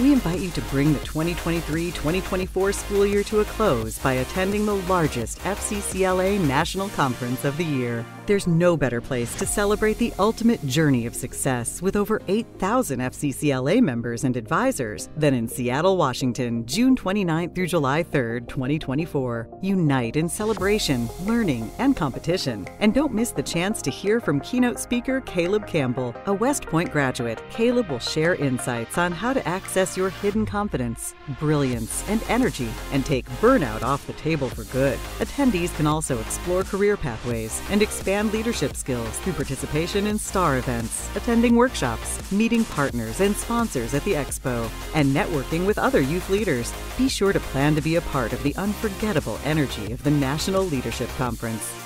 we invite you to bring the 2023 2024 school year to a close by attending the largest FCCLA National Conference of the year. There's no better place to celebrate the ultimate journey of success with over 8,000 FCCLA members and advisors than in Seattle, Washington, June 29th through July 3rd, 2024. Unite in celebration, learning, and competition. And don't miss the chance to hear from keynote speaker Caleb Campbell, a West Point graduate. Caleb will share insights on how to access your hidden confidence, brilliance, and energy and take burnout off the table for good. Attendees can also explore career pathways and expand leadership skills through participation in STAR events, attending workshops, meeting partners and sponsors at the expo, and networking with other youth leaders. Be sure to plan to be a part of the unforgettable energy of the National Leadership Conference.